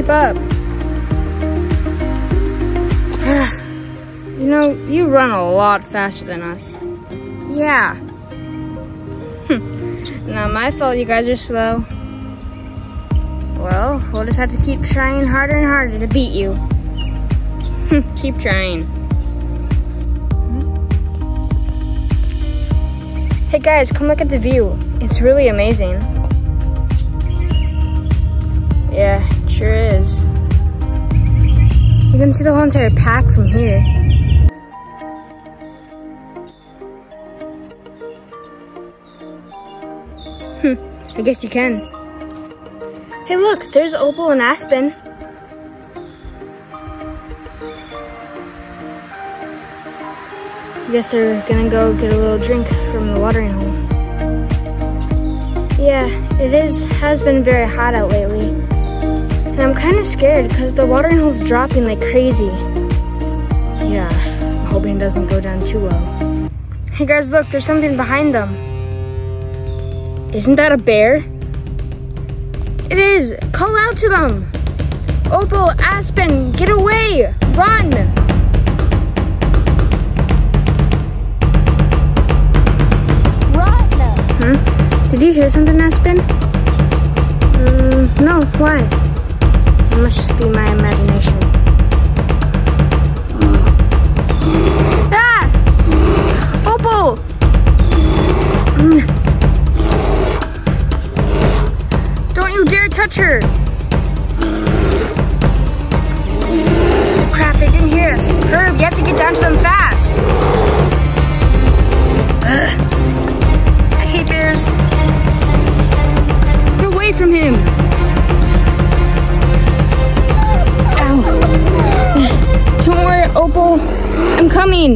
keep up. you know, you run a lot faster than us. Yeah. Not my fault you guys are slow. Well, we'll just have to keep trying harder and harder to beat you. keep trying. Hey guys, come look at the view. It's really amazing. Yeah, sure is. You can see the whole entire pack from here. Hmm, I guess you can. Hey look, there's Opal and Aspen. I guess they're gonna go get a little drink from the watering hole. Yeah, it is has been very hot out lately. And I'm kind of scared because the watering hole's dropping like crazy. Yeah, I'm hoping it doesn't go down too low. Hey guys, look, there's something behind them. Isn't that a bear? It is! Call out to them! Opal, Aspen, get away! Run! Hmm? Did you hear something, Aspen? Mm, no, why? It must just be my imagination. Ah! Mm. Don't you dare touch her! Hey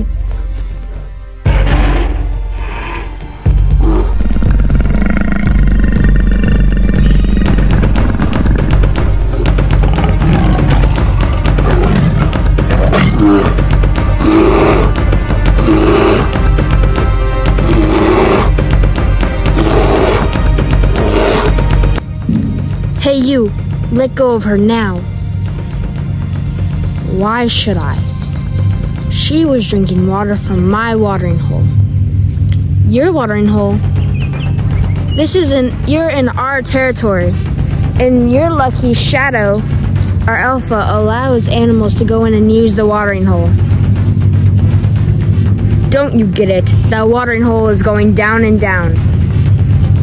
you, let go of her now. Why should I? She was drinking water from my watering hole. Your watering hole? This isn't, you're in our territory. And your lucky shadow, our alpha, allows animals to go in and use the watering hole. Don't you get it? That watering hole is going down and down.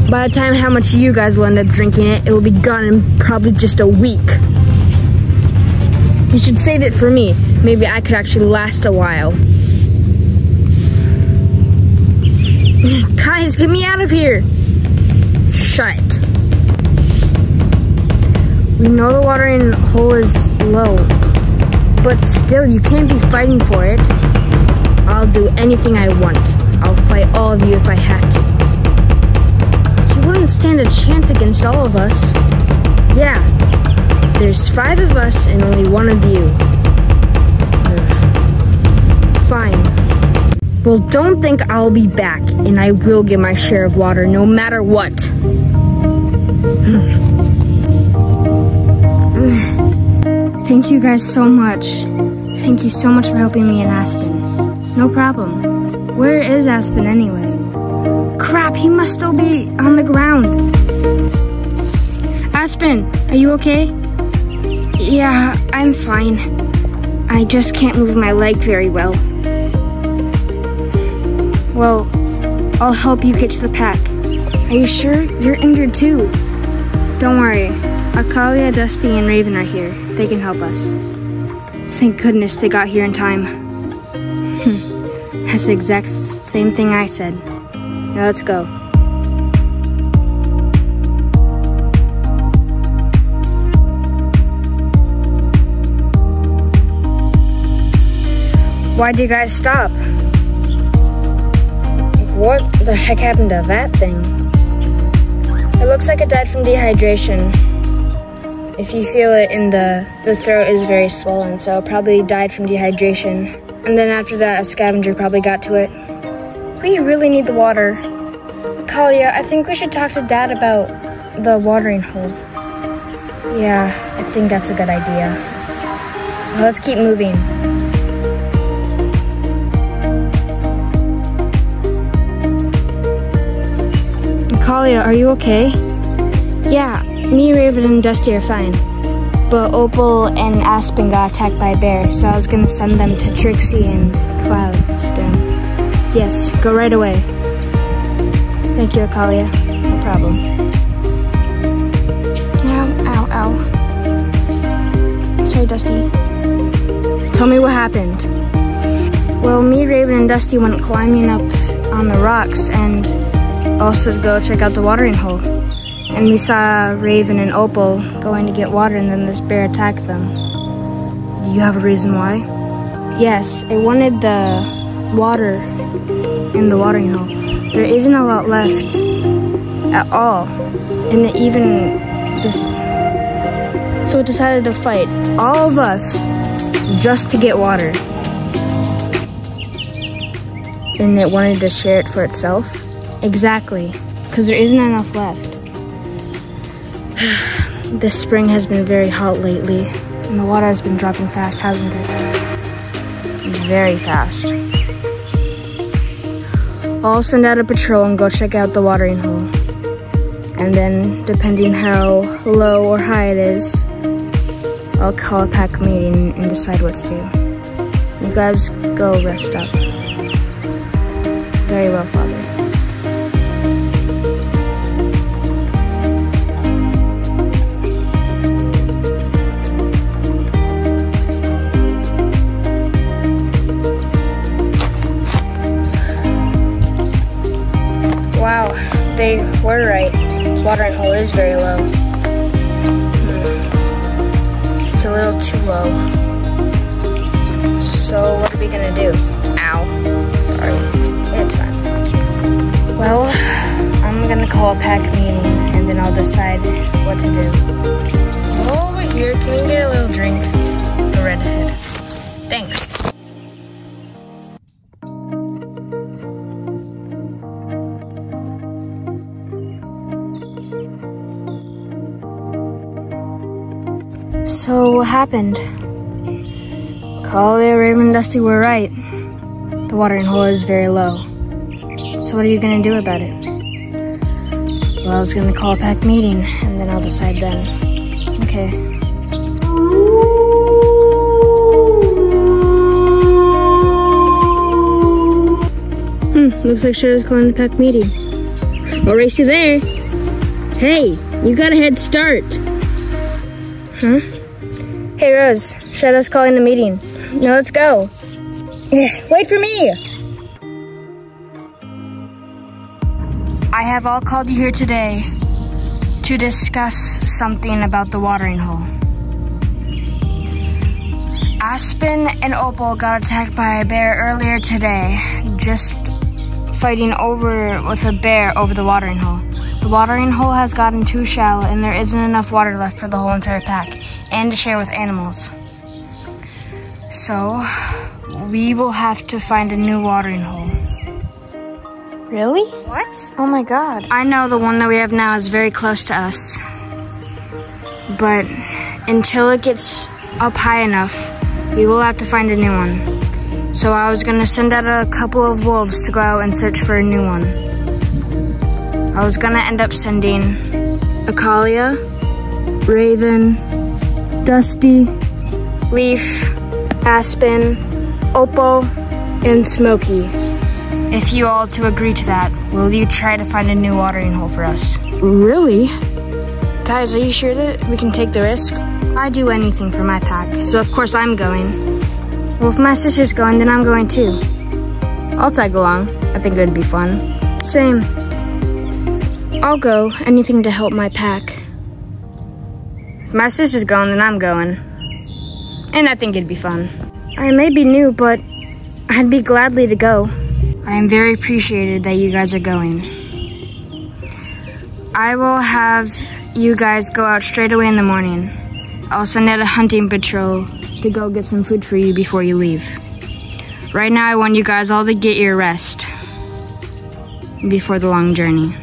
By the time how much you guys will end up drinking it, it will be gone in probably just a week. You should save it for me. Maybe I could actually last a while. Guys, get me out of here! Shut. We know the watering hole is low, but still, you can't be fighting for it. I'll do anything I want. I'll fight all of you if I have to. You wouldn't stand a chance against all of us. There's five of us and only one of you. Ugh. Fine. Well, don't think I'll be back, and I will get my share of water no matter what. Thank you guys so much. Thank you so much for helping me in Aspen. No problem. Where is Aspen anyway? Crap, he must still be on the ground. Aspen, are you okay? Yeah, I'm fine. I just can't move my leg very well. Well, I'll help you get to the pack. Are you sure? You're injured too. Don't worry. Akalia, Dusty, and Raven are here. They can help us. Thank goodness they got here in time. Hmm. That's the exact same thing I said. Now let's go. Why'd you guys stop? What the heck happened to that thing? It looks like it died from dehydration. If you feel it in the, the throat is very swollen, so probably died from dehydration. And then after that, a scavenger probably got to it. We really need the water. Kalia, I think we should talk to Dad about the watering hole. Yeah, I think that's a good idea. Well, let's keep moving. Kalia, are you okay? Yeah, me, Raven, and Dusty are fine. But Opal and Aspen got attacked by a bear, so I was gonna send them to Trixie and Cloudstone. Yes, go right away. Thank you, Akalia. No problem. Ow, ow, ow. Sorry, Dusty. Tell me what happened. Well, me, Raven, and Dusty went climbing up on the rocks and also to go check out the watering hole. And we saw Raven and Opal going to get water and then this bear attacked them. Do you have a reason why? Yes, it wanted the water in the watering hole. There isn't a lot left at all. And it even this so it decided to fight all of us just to get water. And it wanted to share it for itself. Exactly, because there isn't enough left. this spring has been very hot lately, and the water has been dropping fast, hasn't it? Very fast. I'll send out a patrol and go check out the watering hole. And then, depending how low or high it is, I'll call a pack meeting and decide what to do. You guys go rest up. Very well, Father. They were right. Watering hole is very low. Hmm. It's a little too low. So what are we gonna do? Ow. Sorry. It's fine. Well, I'm gonna call a pack meeting and then I'll decide what to do. Well, over here, can you get a little drink? The redhead. Thanks. Happened? Kalia, Raven, Dusty were right. The watering hole is very low. So what are you gonna do about it? Well, I was gonna call a pack meeting, and then I'll decide then. Okay. Hmm, looks like Shadow's calling a pack meeting. I'll race you there. Hey, you got a head start. Huh? Hey, Rose. Shadow's calling the meeting. Now let's go. Wait for me! I have all called you here today to discuss something about the watering hole. Aspen and Opal got attacked by a bear earlier today, just fighting over with a bear over the watering hole. The watering hole has gotten too shallow and there isn't enough water left for the whole entire pack and to share with animals. So, we will have to find a new watering hole. Really? What? Oh my god. I know the one that we have now is very close to us. But until it gets up high enough, we will have to find a new one. So I was gonna send out a couple of wolves to go out and search for a new one. I was gonna end up sending Akalia, Raven, Dusty, Leaf, Aspen, Opal, and Smokey. If you all to agree to that, will you try to find a new watering hole for us? Really? Guys, are you sure that we can take the risk? I do anything for my pack, so of course I'm going. Well, if my sister's going, then I'm going too. I'll tag along. I think it would be fun. Same. I'll go. Anything to help my pack. If my sister's going, then I'm going. And I think it'd be fun. I may be new, but I'd be gladly to go. I am very appreciated that you guys are going. I will have you guys go out straight away in the morning. I'll send out a hunting patrol to go get some food for you before you leave. Right now, I want you guys all to get your rest before the long journey.